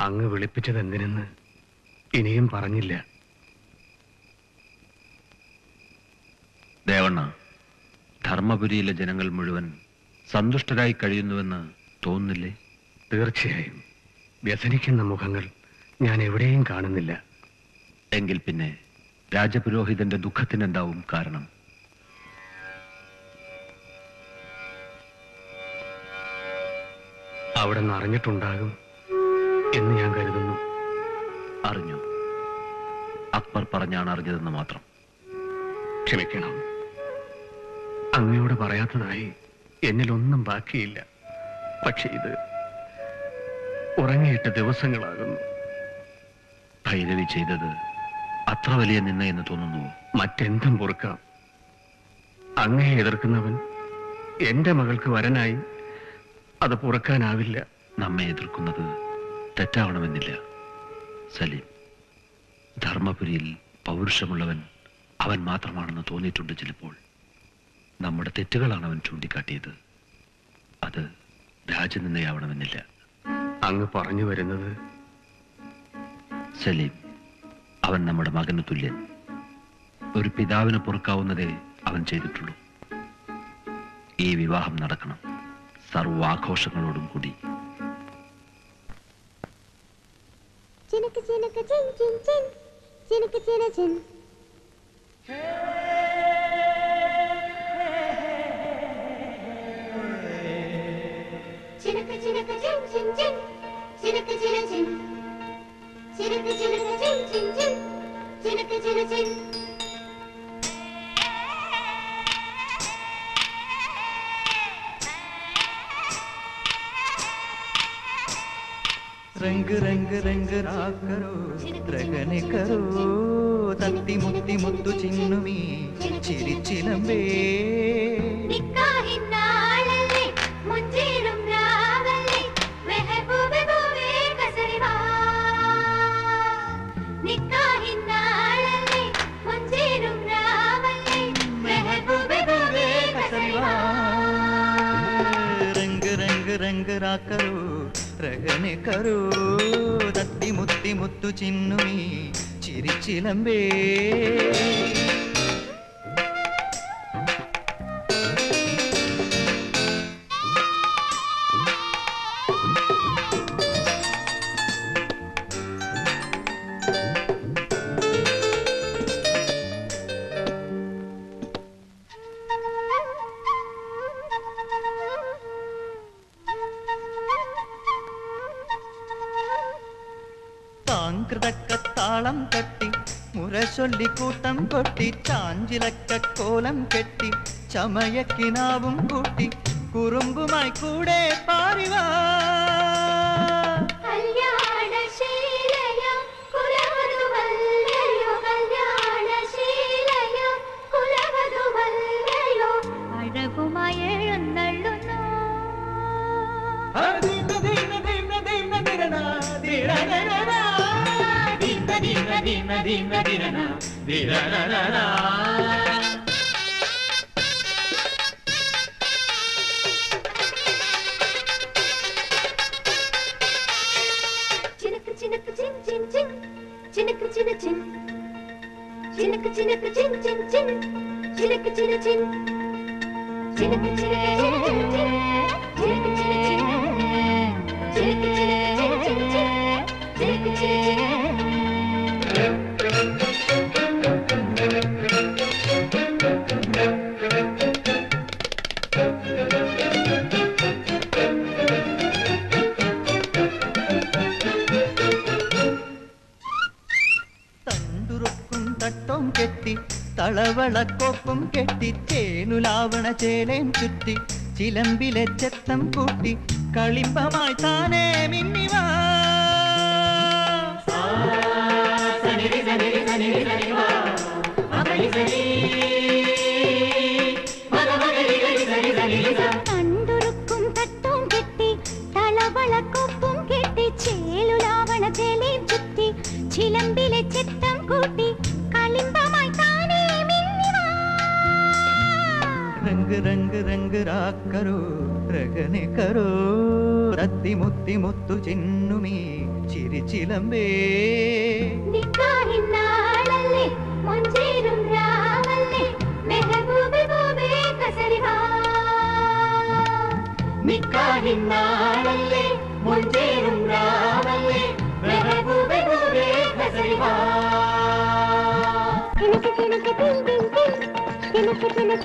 അങ്ങ് വിളിപ്പിച്ചത് എന്തിനെന്ന് ഇനിയും പറഞ്ഞില്ല. ദേവണ്ണ ധർമ്മപുരിയിലെ ജനങ്ങൾ മുഴുവൻ സന്തുഷ്ടരായി കഴിയുന്നുവെന്ന് തോന്നുന്നില്ലേ? തീർച്ചയായും. വ്യസനിക്കുന്ന മുഖങ്ങൾ ഞാൻ എവിടെയും കാണുന്നില്ല. എങ്കിൽ പിന്നെ രാജപുരോഹിതന്റെ ദുഃഖത്തിന് എന്താവും കാരണം? അവിടെ നിന്ന് അറിഞ്ഞിട്ടുണ്ടാകും എന്ന് ഞാൻ കരുതുന്നു. അറിഞ്ഞു. അക്ബർ പറഞ്ഞാണ് അറിഞ്ഞതെന്ന് മാത്രം. ക്ഷമിക്കണം. അങ്ങയോട് പറയാത്തതായി എന്നിലൊന്നും ബാക്കിയില്ല. പക്ഷേ ഇത് ഉറങ്ങിയിട്ട് ദിവസങ്ങളാകുന്നു. ഭൈരവി ചെയ്തത് അത്ര വലിയ നിന്ന എന്ന് തോന്നുന്നു. മറ്റെന്തും പൊറുക്കാം. അങ്ങയെ എതിർക്കുന്നവൻ എന്റെ മകൾക്ക് വരനായി അത് പൊറുക്കാനാവില്ല. നമ്മെ എതിർക്കുന്നത് തെറ്റാവണമെന്നില്ല. സലീം ധർമ്മപുരിയിൽ പൗരുഷമുള്ളവൻ അവൻ മാത്രമാണെന്ന് തോന്നിയിട്ടുണ്ട് ചിലപ്പോൾ. നമ്മുടെ തെറ്റുകളാണ് അവൻ ചൂണ്ടിക്കാട്ടിയത്. അത് രാജനിന്ദയാവണമെന്നില്ല. അങ്ങ് പറഞ്ഞു വരുന്നത്? സലീം അവൻ നമ്മുടെ മകന് തുല്യൻ. ഒരു പിതാവിനെ പൊറുക്കാവുന്നതേ അവൻ ചെയ്തിട്ടുള്ളൂ. ഈ വിവാഹം നടക്കണം. സർവാഘോഷങ്ങളോടും കൂടി. chin chin chin, chinka chinna chin. Chinka chinka chin chin chin, chinka chinna chin. Chinka chinka chin chin chin, chinka chinna chin. रंग रंग रंग राग करो రగని కరో తట్టి ముట్టి ముద్దు చిన్నుమి చిరిచిలమే రంగు రంగు రంగు రాకరు కదగని కరువు దత్తి ముత్తి ముత్తు చిన్నుమి చిరిచిలంబే. கூட்டம் கொட்டி சாஞ்சிலக்க கோலம் கெட்டி சமயக்கினாவும் கூட்டி குறும்புமாய் கூட பாரிவா. 디나 디나나 디나나나나 Yeah. തളവളക്കൊപ്പം കെട്ടി ചേലുലാവണ ചേലേം ചുറ്റി ചിലമ്പിലെ ചെത്തം കൂട്ടി കളിമ്പമായി താനേ മിന്നിവാ കണ്ടുറുക്കും തട്ടും കെട്ടി തളവളക്കൊപ്പും കെട്ടി ചേലുലാവണ ചേലയും ചുറ്റി ചിലമ്പിലെ ചെത്തം കൂട്ടി रंग राग करो रगने करो రత్తి ముత్తి ముత్తు చిన్ను మీ చిరి చిలంబే నిక్కాహిన్నాళల్లే ముంజేరుం రావల్లే మెహబూబే బూబే కసరివా తినక తినక తిల్ తిల్ తిల్ తినక తినక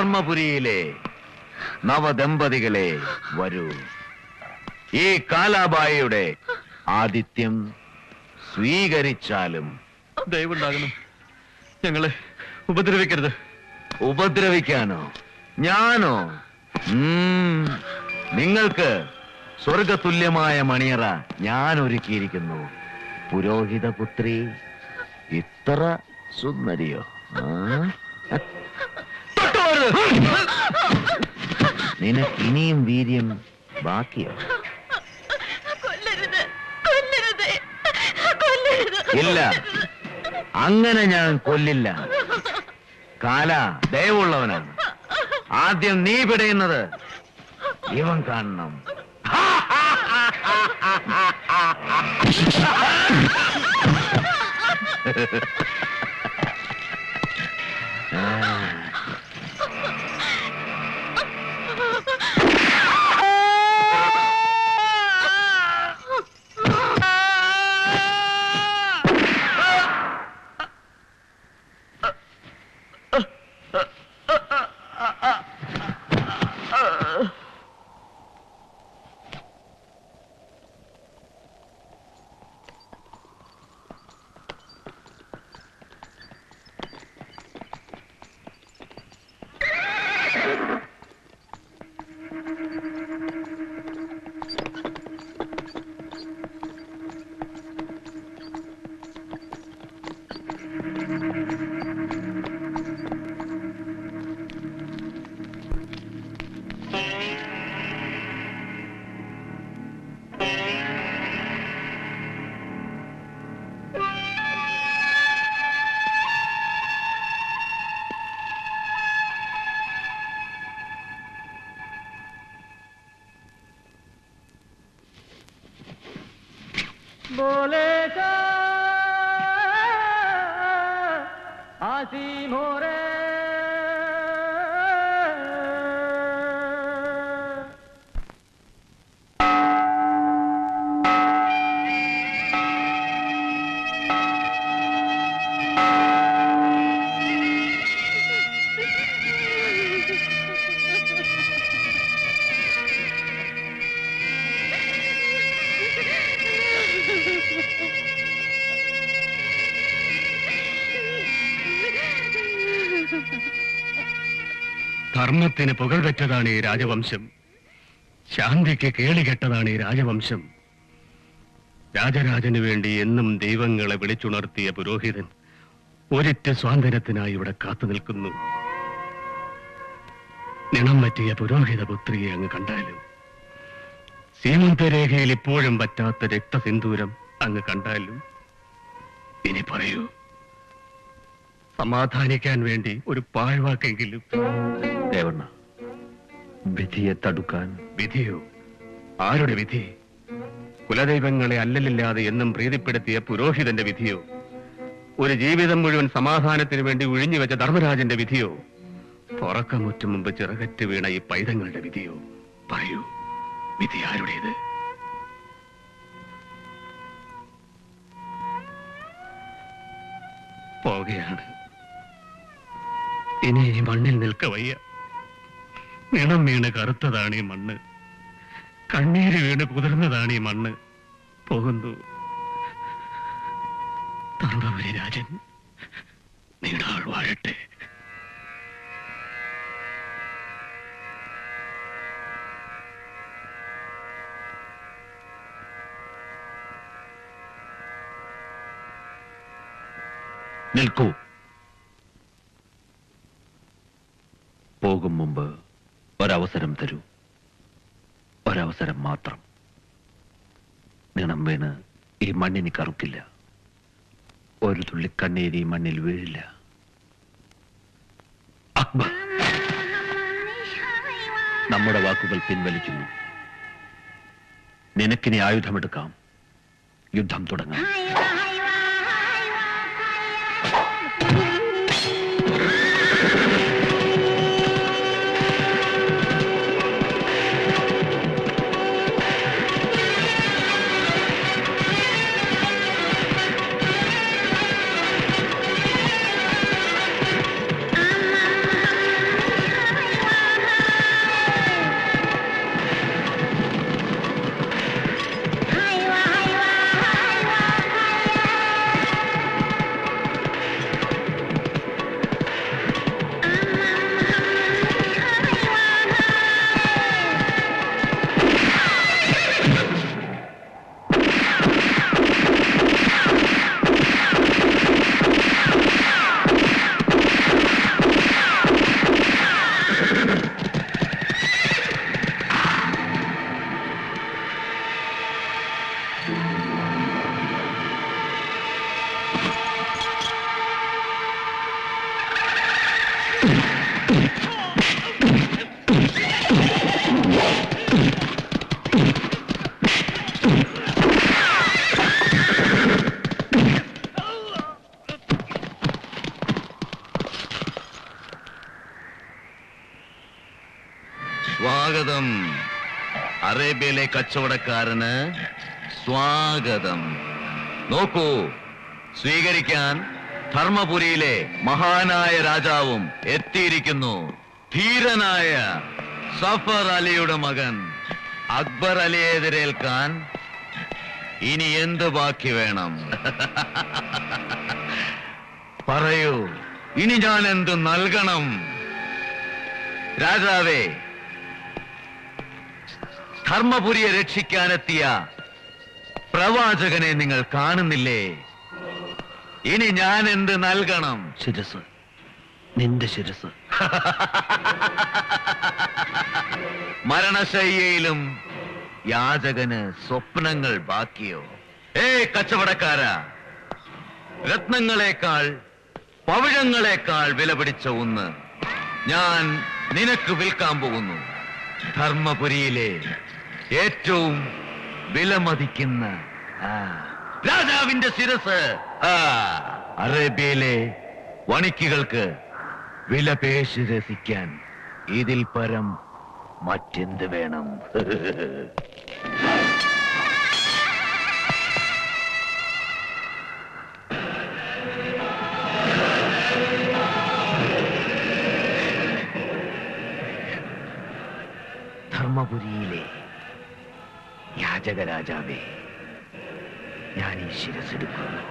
ധർമ്മപുരിയിലെ നവദമ്പതികളെ വരൂ. ഈ കാലാബായിയുടെ ആദിത്യം സ്വീകരിച്ചാലും ദയവുണ്ടാകണം. ഞങ്ങളെ ഉപദ്രവിക്കരുത്. ഉപദ്രവിക്കാനോ? ഞാനോ? നിങ്ങൾക്ക് സ്വർഗതുല്യമായ മണിയറ ഞാൻ ഒരുക്കിയിരിക്കുന്നു പുരോഹിത പുത്രി ഇത്ര സുന്ദരിയോ? ആ? നിനക്ക് ഇനിയും വീര്യം ബാക്കിയോ. ഇല്ല. അങ്ങനെ ഞാൻ കൊല്ലില്ല. കാല ദയവുള്ളവനാണ്. ആദ്യം നീ പിടയുന്നത് ഇവൻ കാണണം. árboles ധർമ്മത്തിന് പുകൾ വെച്ചതാണ് ഈ രാജവംശം. ശാന്തിക്ക് കേളികെട്ടതാണ് ഈ രാജവംശം. രാജരാജന് വേണ്ടി എന്നും ദൈവങ്ങളെ വിളിച്ചുണർത്തിയ പുരോഹിതൻ ഒരിറ്റ സ്വാതന്ത്ര്യത്തിനായി ഇവിടെ കാത്തു നിൽക്കുന്നു. നിണം പറ്റിയ പുരോഹിത പുത്രിയെ അങ്ങ് കണ്ടാലും. സീമന്തരേഖയിൽ ഇപ്പോഴും പറ്റാത്ത രക്തസിന്ദൂരം അങ്ങ് കണ്ടാലും ഇനി പറയൂ. സമാധാനിക്കാൻ വേണ്ടി ഒരു പാഴ്വാക്കെങ്കിലും. ദേവണ്ണ വിധിയെ തടുക്കാൻ. വിധിയോ? ആരുടെ വിധി? കുലദൈവങ്ങളെ അല്ലലില്ലാതെ എന്നും പ്രീതിപ്പെടുത്തിയ പുരോഹിതന്റെ വിധിയോ? ഒരു ജീവിതം മുഴുവൻ സമാധാനത്തിന് വേണ്ടി ഒഴിഞ്ഞുവെച്ച ധർമ്മരാജന്റെ വിധിയോ? തുറക്കമുറ്റു മുമ്പ് ചിറകറ്റ് വീണ ഈ പൈതങ്ങളുടെ വിധിയോ? പറയൂ. വിധി ആരുടേത്? പോവുകയാണ്. ഇനി ഈ മണ്ണിൽ നിൽക്ക വയ്യ. നിണം വീണ് കറുത്തതാണ് ഈ മണ്ണ്. കണ്ണീര് വീണ് കുതിർന്നതാണ് ഈ മണ്ണ്. പോകുന്നു. ധർമ്മപുരി രാജൻ നീടാൾ വാഴട്ടെ. നിൽക്കൂ. പോകും മുമ്പ് ഒരവസരം തരൂ. ഒരവസരം മാത്രം. നിണം വീണ് ഈ മണ്ണിന് കറുക്കില്ല. ഒരു തുള്ളി കണ്ണീര് ഈ മണ്ണിൽ വീഴില്ല. അക്ബർ നമ്മുടെ വാക്കുകൾ പിൻവലിക്കുന്നു. നിനക്കിനി ആയുധമെടുക്കാം. യുദ്ധം തുടങ്ങാം. है സ്വാഗതം. അറേബ്യയിലെ കച്ചവടക്കാരന് സ്വാഗതം. നോക്കൂ സ്വീകരിക്കാൻ ധർമ്മപുരിയിലെ മഹാനായ രാജാവും എത്തിയിരിക്കുന്നു. ധീരനായ സഫർ അലിയുടെ മകൻ. അക്ബർ അലിയെ എതിരേൽക്കാൻ ഇനി എന്ത് ബാക്കി വേണം? പറയൂ ഇനി ഞാൻ എന്ത് നൽകണം? രാജാവേ ധർമ്മപുരിയെ രക്ഷിക്കാനെത്തിയ പ്രവാചകനെ നിങ്ങൾ കാണുന്നില്ലേ? ഇനി ഞാൻ എന്ത് നൽകണം? ശിരസ്. നിന്റെ ശിരസ്. മരണശയ്യയിലും യാചകന് സ്വപ്നങ്ങൾ ബാക്കിയോ? ഏ കച്ചവടക്കാര. രത്നങ്ങളെക്കാൾ പവിഴങ്ങളെക്കാൾ വില പിടിച്ച ഒന്ന് ഞാൻ നിനക്ക് വിൽക്കാൻ പോകുന്നു. ധർമ്മപുരിയിലെ ഏറ്റവും വിലമതിക്കുന്ന രാജാവിന്റെ ശിരസ് അറേബ്യയിലെ വണിക്കുകൾക്ക് വില പേശി രസിക്കാൻ ഇതിൽ പരം മറ്റെന്ത് വേണം? ധർമ്മപുരിയിലെ യാചക രാജാവേ ഞാൻ ഈ ശിരസെടുക്കുന്നു.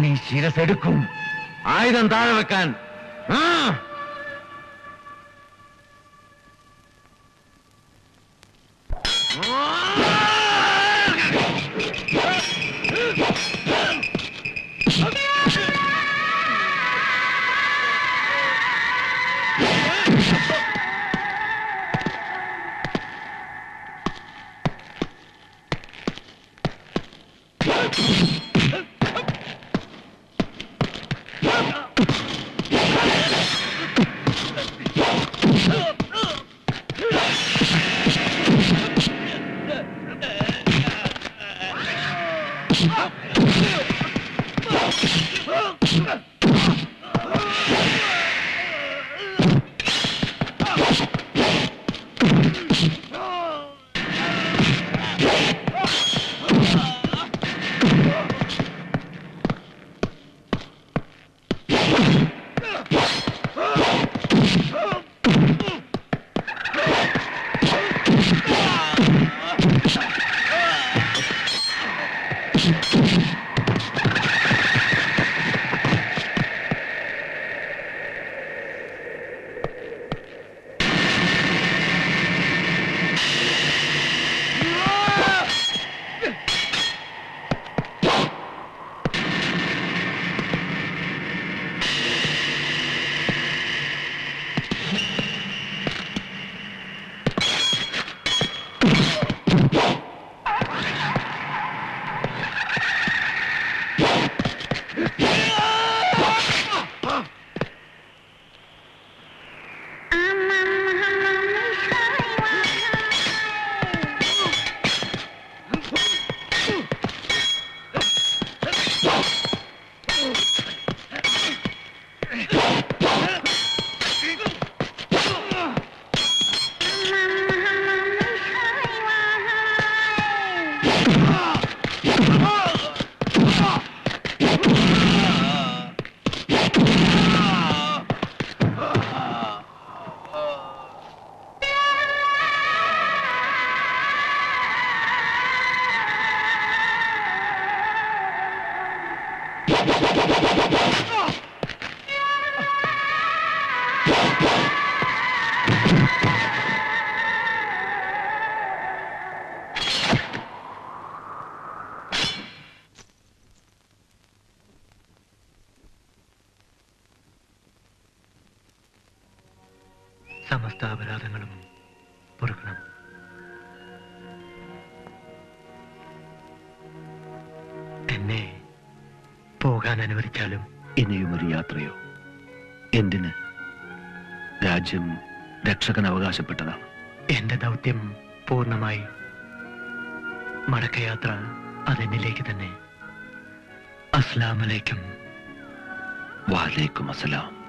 ഞാൻ ഈ ശിരസെടുക്കും. ആയുധം താഴെ വെക്കാൻ you. എന്നെ പോകാൻ അനുവദിച്ചാലും ഇനിയും ഒരു യാത്രയോ? എന്തിന്? രാജ്യം രക്ഷകൻ അവകാശപ്പെട്ടതാണ്. എന്റെ ദൗത്യം പൂർണമായി മടക്കയാത്ര അതെന്നിലേക്ക് തന്നെ. അസ്ലാമലേക്കും വാലേക്കും അസലാം